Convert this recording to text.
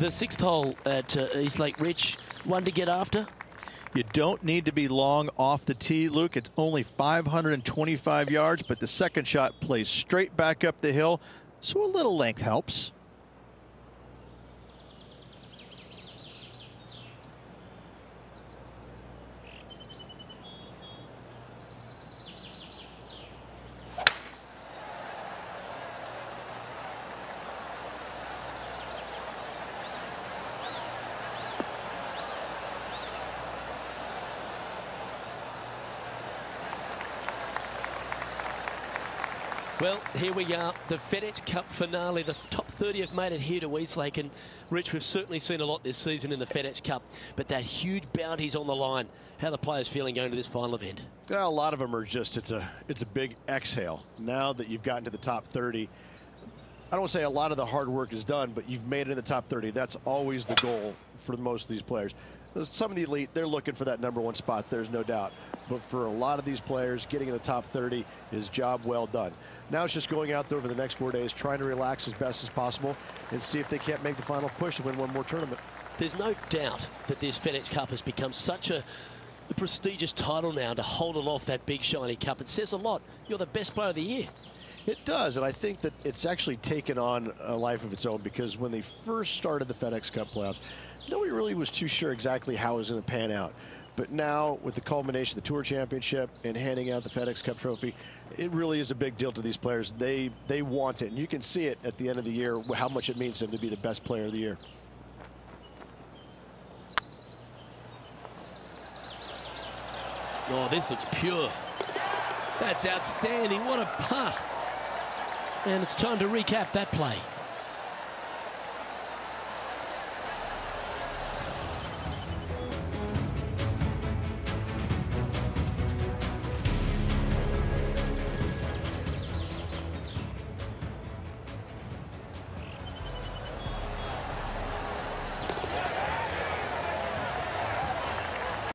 the sixth hole at uh, East Lake Rich, one to get after. You don't need to be long off the tee, Luke. It's only 525 yards, but the second shot plays straight back up the hill, so a little length helps. Well, here we are, the FedEx Cup finale. The top 30 have made it here to Eastlake. And, Rich, we've certainly seen a lot this season in the FedEx Cup. But that huge bounty's on the line. How the players feeling going to this final event? Yeah, a lot of them are just, it's a, it's a big exhale. Now that you've gotten to the top 30, I don't say a lot of the hard work is done, but you've made it in the top 30. That's always the goal for most of these players. Some of the elite, they're looking for that number one spot, there's no doubt. But for a lot of these players, getting in the top 30 is job well done. Now it's just going out there over the next four days, trying to relax as best as possible and see if they can't make the final push to win one more tournament. There's no doubt that this FedEx Cup has become such a prestigious title now to hold it off that big shiny cup. It says a lot. You're the best player of the year. It does, and I think that it's actually taken on a life of its own because when they first started the FedEx Cup playoffs, nobody really was too sure exactly how it was going to pan out. But now, with the culmination of the Tour Championship and handing out the FedEx Cup trophy, it really is a big deal to these players. They they want it, and you can see it at the end of the year how much it means to them to be the best player of the year. Oh, this looks pure. That's outstanding. What a putt. And it's time to recap that play.